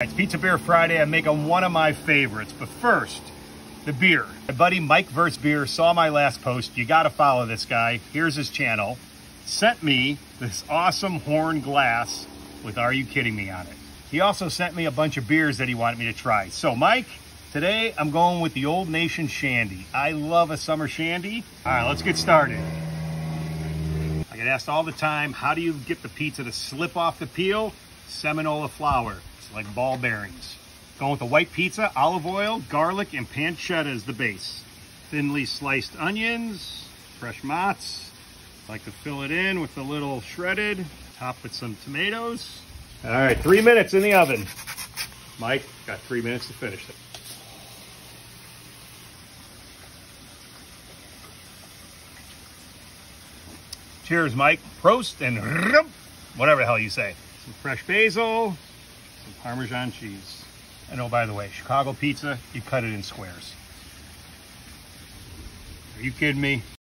It's Pizza Beer Friday. I'm making one of my favorites, but first, the beer. My buddy Mike Verse Beer saw my last post. You got to follow this guy. Here's his channel. Sent me this awesome horn glass with Are You Kidding Me on it. He also sent me a bunch of beers that he wanted me to try. So, Mike, today I'm going with the Old Nation Shandy. I love a summer shandy. All right, let's get started. I get asked all the time, how do you get the pizza to slip off the peel? Semolina flour. Like ball bearings. Going with the white pizza, olive oil, garlic, and pancetta is the base. Thinly sliced onions, fresh mozz. Like to fill it in with a little shredded. Top with some tomatoes. All right, three minutes in the oven. Mike, got three minutes to finish it. Cheers, Mike. Prost and whatever the hell you say. Some fresh basil, some Parmesan cheese. And oh, by the way, Chicago pizza, you cut it in squares. Are you kidding me?